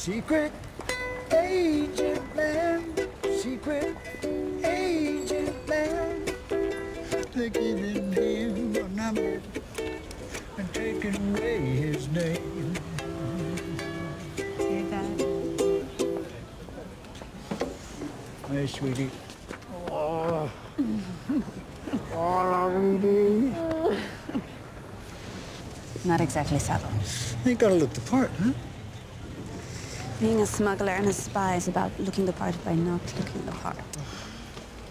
Secret agent man, secret agent man. They're giving him a number and taking away his name. Hey, Dad. Hey, sweetie. Oh, oh, sweetie. Not exactly subtle. You gotta look the part, huh? Being a smuggler and a spy is about looking the part by not looking the part.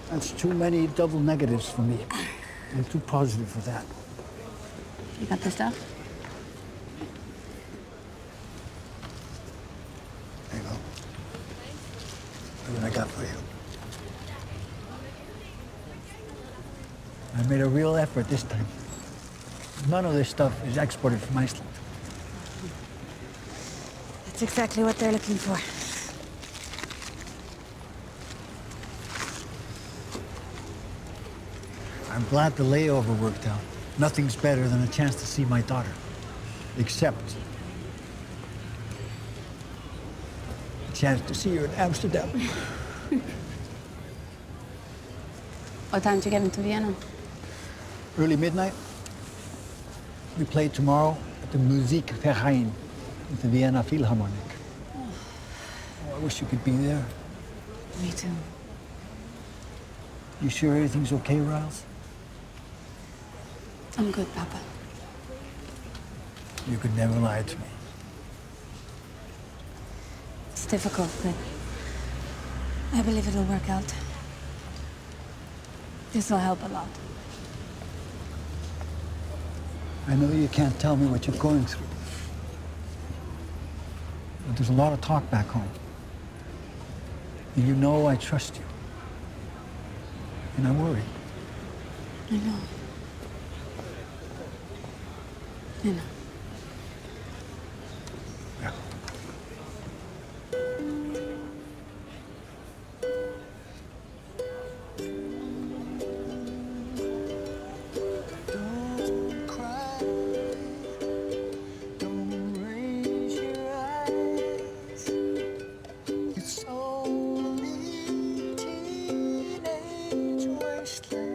That's too many double negatives for me. I'm too positive for that. You got the stuff? There you go. Look what I got for you. I made a real effort this time. None of this stuff is exported from Iceland. That's exactly what they're looking for. I'm glad the layover worked out. Nothing's better than a chance to see my daughter. Except a chance to see her in Amsterdam. What time to get into Vienna? Early midnight. We play tomorrow at the Musikverein with the Vienna Philharmonic. Oh, I wish you could be there. Me too. You sure everything's okay, Riles? I'm good, Papa. You could never lie to me. It's difficult, but I believe it'll work out. This will help a lot. I know you can't tell me what you're going through. But there's a lot of talk back home. And you know I trust you. And I worry. I know. I know. just